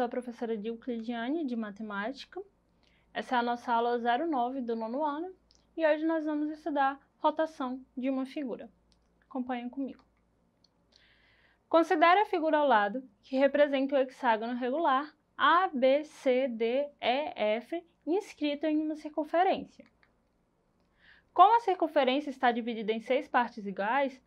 sou a professora Dilclidiane, de Matemática. Essa é a nossa aula 09 do nono ano e hoje nós vamos estudar rotação de uma figura. Acompanhem comigo. Considere a figura ao lado, que representa o hexágono regular A, B, C, D, E, F, inscrito em uma circunferência. Como a circunferência está dividida em seis partes iguais,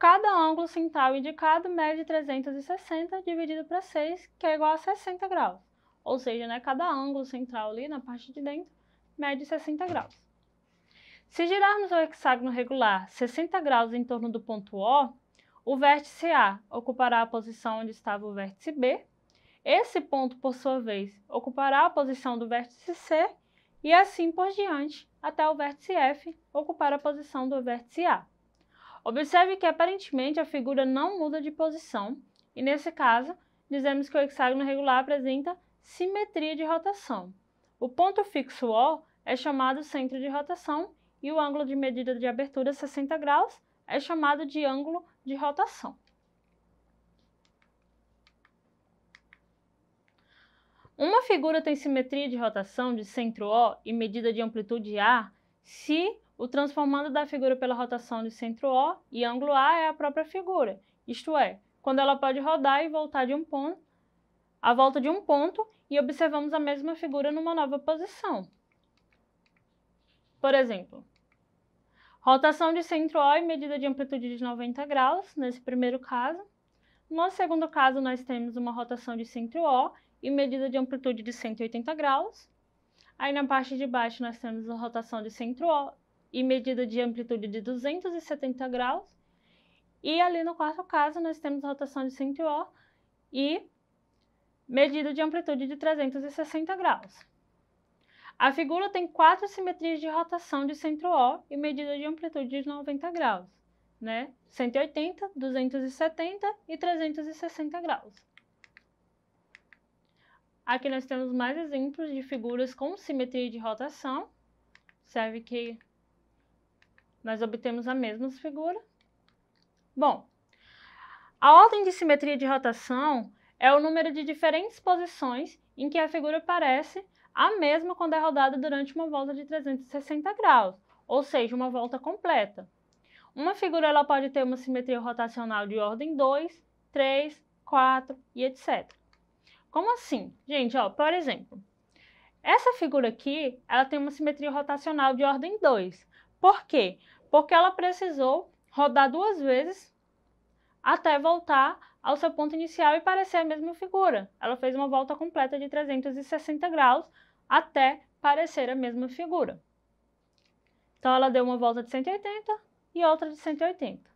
Cada ângulo central indicado mede 360 dividido para 6, que é igual a 60 graus. Ou seja, né, cada ângulo central ali na parte de dentro mede 60 graus. Se girarmos o hexágono regular 60 graus em torno do ponto O, o vértice A ocupará a posição onde estava o vértice B, esse ponto, por sua vez, ocupará a posição do vértice C e assim por diante, até o vértice F ocupar a posição do vértice A. Observe que aparentemente a figura não muda de posição, e nesse caso, dizemos que o hexágono regular apresenta simetria de rotação. O ponto fixo O é chamado centro de rotação e o ângulo de medida de abertura 60 graus é chamado de ângulo de rotação. Uma figura tem simetria de rotação de centro O e medida de amplitude A se o transformando da figura pela rotação de centro O e ângulo A é a própria figura, isto é, quando ela pode rodar e voltar de um ponto, a volta de um ponto e observamos a mesma figura numa nova posição. Por exemplo, rotação de centro O e medida de amplitude de 90 graus, nesse primeiro caso. No segundo caso, nós temos uma rotação de centro O e medida de amplitude de 180 graus. Aí na parte de baixo nós temos a rotação de centro O e medida de amplitude de 270 graus. E ali no quarto caso, nós temos rotação de centro O e medida de amplitude de 360 graus. A figura tem quatro simetrias de rotação de centro O e medida de amplitude de 90 graus, né? 180, 270 e 360 graus. Aqui nós temos mais exemplos de figuras com simetria de rotação. Serve que nós obtemos a mesma figura. Bom, a ordem de simetria de rotação é o número de diferentes posições em que a figura aparece a mesma quando é rodada durante uma volta de 360 graus, ou seja, uma volta completa. Uma figura ela pode ter uma simetria rotacional de ordem 2, 3, 4 e etc. Como assim? Gente, ó, por exemplo, essa figura aqui, ela tem uma simetria rotacional de ordem 2. Por quê? Porque ela precisou rodar duas vezes até voltar ao seu ponto inicial e parecer a mesma figura. Ela fez uma volta completa de 360 graus até parecer a mesma figura. Então, ela deu uma volta de 180 e outra de 180.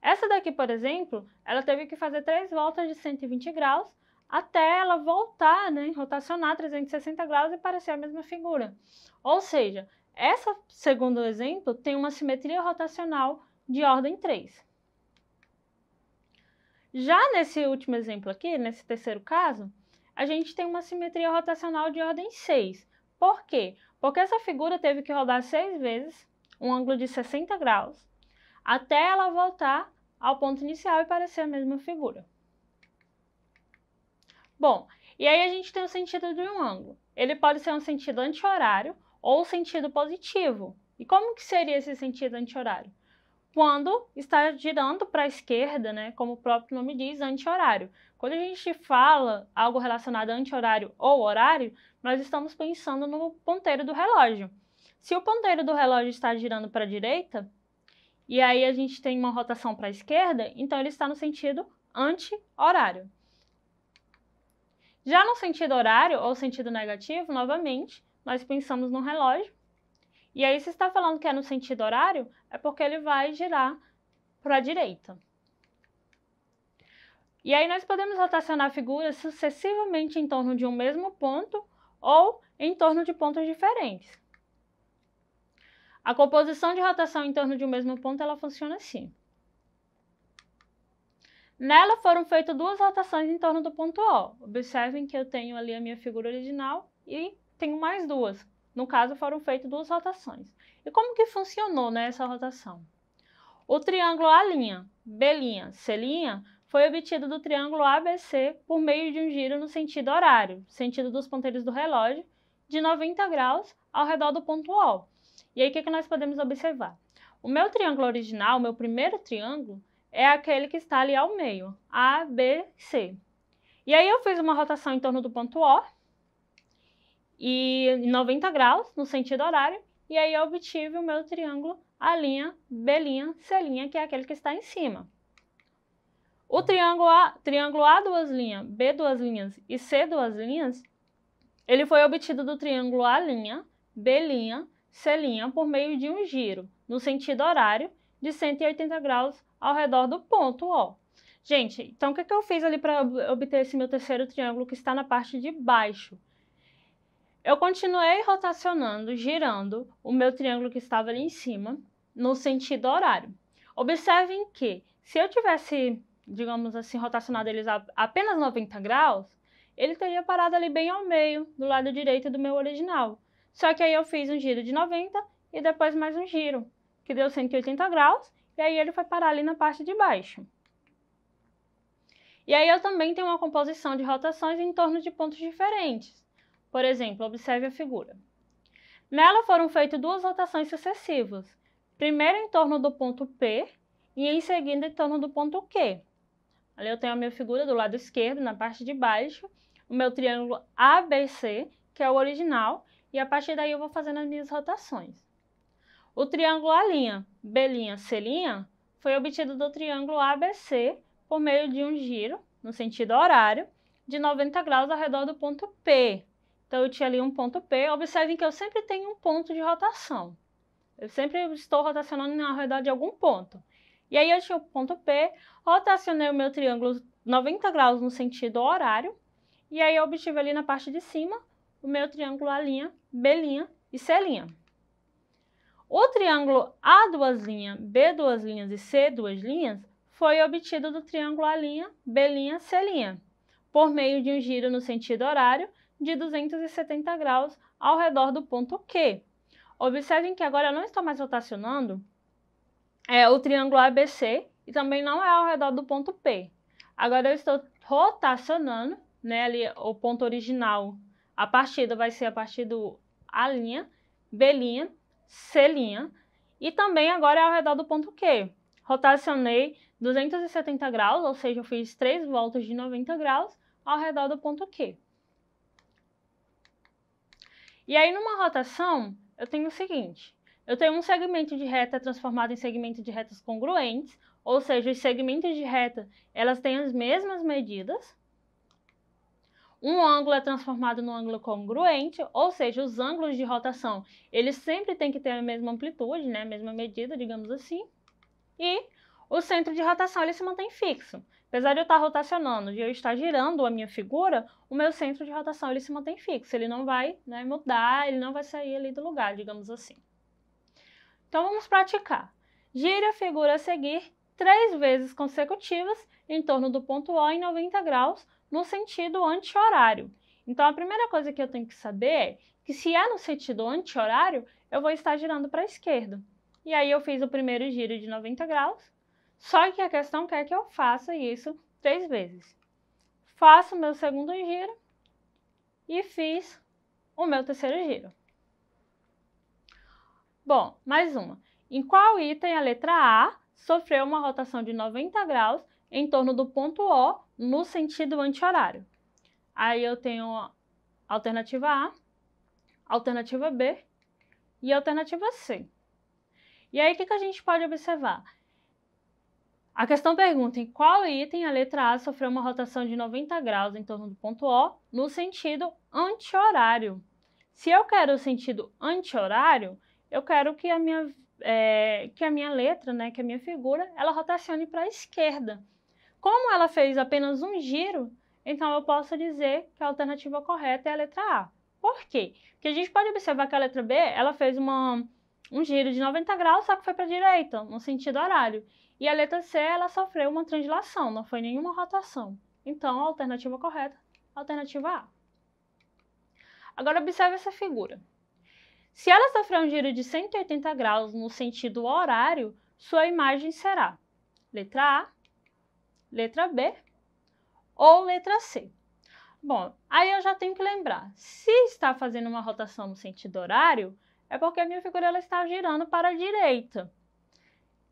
Essa daqui, por exemplo, ela teve que fazer três voltas de 120 graus até ela voltar, né, rotacionar 360 graus e parecer a mesma figura. Ou seja, essa segundo exemplo tem uma simetria rotacional de ordem 3. Já nesse último exemplo aqui, nesse terceiro caso, a gente tem uma simetria rotacional de ordem 6. Por quê? Porque essa figura teve que rodar seis vezes, um ângulo de 60 graus, até ela voltar ao ponto inicial e parecer a mesma figura. Bom, e aí a gente tem o sentido de um ângulo. Ele pode ser um sentido anti-horário ou sentido positivo. E como que seria esse sentido anti-horário? Quando está girando para a esquerda, né, como o próprio nome diz, anti-horário. Quando a gente fala algo relacionado a anti-horário ou horário, nós estamos pensando no ponteiro do relógio. Se o ponteiro do relógio está girando para a direita, e aí a gente tem uma rotação para a esquerda, então ele está no sentido anti-horário. Já no sentido horário ou sentido negativo, novamente, nós pensamos no relógio. E aí, se está falando que é no sentido horário, é porque ele vai girar para a direita. E aí, nós podemos rotacionar figuras sucessivamente em torno de um mesmo ponto ou em torno de pontos diferentes. A composição de rotação em torno de um mesmo ponto ela funciona assim. Nela foram feitas duas rotações em torno do ponto O. Observem que eu tenho ali a minha figura original e tenho mais duas. No caso, foram feitas duas rotações. E como que funcionou né, essa rotação? O triângulo A', B', C' foi obtido do triângulo ABC por meio de um giro no sentido horário, sentido dos ponteiros do relógio, de 90 graus ao redor do ponto O. E aí, o que, que nós podemos observar? O meu triângulo original, o meu primeiro triângulo, é aquele que está ali ao meio, A, B, C. E aí eu fiz uma rotação em torno do ponto O, e 90 graus, no sentido horário, e aí eu obtive o meu triângulo A', B', C', que é aquele que está em cima. O triângulo A, triângulo A duas linhas, B duas linhas e C duas linhas, ele foi obtido do triângulo A', B', C' por meio de um giro, no sentido horário, de 180 graus ao redor do ponto O. Gente, então o que, que eu fiz ali para obter esse meu terceiro triângulo que está na parte de baixo? Eu continuei rotacionando, girando o meu triângulo que estava ali em cima, no sentido horário. Observem que, se eu tivesse digamos assim, rotacionado eles apenas 90 graus, ele teria parado ali bem ao meio, do lado direito do meu original. Só que aí eu fiz um giro de 90 e depois mais um giro, que deu 180 graus, e aí ele foi parar ali na parte de baixo. E aí eu também tenho uma composição de rotações em torno de pontos diferentes. Por exemplo, observe a figura. Nela foram feitas duas rotações sucessivas, primeiro em torno do ponto P e em seguida em torno do ponto Q. Ali eu tenho a minha figura do lado esquerdo, na parte de baixo, o meu triângulo ABC, que é o original, e a partir daí eu vou fazendo as minhas rotações. O triângulo A', B', C' foi obtido do triângulo ABC por meio de um giro, no sentido horário, de 90 graus ao redor do ponto P. Então, eu tinha ali um ponto P. Observem que eu sempre tenho um ponto de rotação. Eu sempre estou rotacionando ao redor de algum ponto. E aí eu tinha o ponto P, rotacionei o meu triângulo 90 graus no sentido horário, e aí eu obtive ali na parte de cima o meu triângulo A', B' e C'. O triângulo A duas linhas, B duas linhas e C duas linhas foi obtido do triângulo A', B', C', por meio de um giro no sentido horário de 270 graus ao redor do ponto Q. Observem que agora eu não estou mais rotacionando é o triângulo ABC e também não é ao redor do ponto P. Agora eu estou rotacionando, né, ali o ponto original. A partida vai ser a partir do A', B', C' e também agora é ao redor do ponto Q. Rotacionei 270 graus, ou seja, eu fiz três voltas de 90 graus ao redor do ponto Q. E aí, numa rotação, eu tenho o seguinte, eu tenho um segmento de reta transformado em segmento de retas congruentes, ou seja, os segmentos de reta elas têm as mesmas medidas. Um ângulo é transformado num ângulo congruente, ou seja, os ângulos de rotação eles sempre têm que ter a mesma amplitude, né, a mesma medida, digamos assim. E o centro de rotação ele se mantém fixo. Apesar de eu estar rotacionando e eu estar girando a minha figura, o meu centro de rotação ele se mantém fixo. Ele não vai né, mudar, ele não vai sair ali do lugar, digamos assim. Então vamos praticar. Gire a figura a seguir três vezes consecutivas em torno do ponto O em 90 graus no sentido anti-horário. Então a primeira coisa que eu tenho que saber é que se é no sentido anti-horário, eu vou estar girando para a esquerda. E aí eu fiz o primeiro giro de 90 graus, só que a questão quer que eu faça isso três vezes. Faço o meu segundo giro e fiz o meu terceiro giro. Bom, mais uma. Em qual item a letra A sofreu uma rotação de 90 graus em torno do ponto O no sentido anti-horário? Aí eu tenho alternativa A, alternativa B e alternativa C. E aí, o que, que a gente pode observar? A questão pergunta em qual item a letra A sofreu uma rotação de 90 graus em torno do ponto O no sentido anti-horário. Se eu quero o sentido anti-horário, eu quero que a minha, é, que a minha letra, né, que a minha figura, ela rotacione para a esquerda. Como ela fez apenas um giro, então eu posso dizer que a alternativa correta é a letra A. Por quê? Porque a gente pode observar que a letra B, ela fez uma, um giro de 90 graus, só que foi para a direita, no sentido horário. E a letra C, ela sofreu uma translação, não foi nenhuma rotação. Então, a alternativa correta, a alternativa A. Agora, observe essa figura. Se ela sofrer um giro de 180 graus no sentido horário, sua imagem será letra A, letra B ou letra C. Bom, aí eu já tenho que lembrar, se está fazendo uma rotação no sentido horário, é porque a minha figura ela está girando para a direita.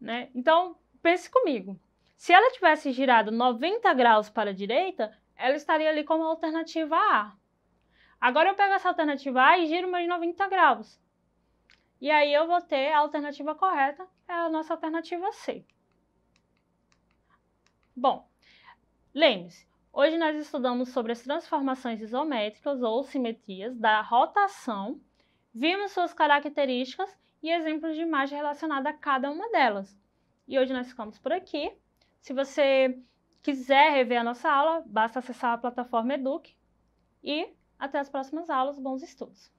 Né? Então, pense comigo. Se ela tivesse girado 90 graus para a direita, ela estaria ali como alternativa A. Agora eu pego essa alternativa A e giro mais 90 graus. E aí eu vou ter a alternativa correta, é a nossa alternativa C. Bom, lembre-se, hoje nós estudamos sobre as transformações isométricas ou simetrias da rotação, vimos suas características e exemplos de imagem relacionada a cada uma delas. E hoje nós ficamos por aqui. Se você quiser rever a nossa aula, basta acessar a plataforma Eduque. E até as próximas aulas, bons estudos!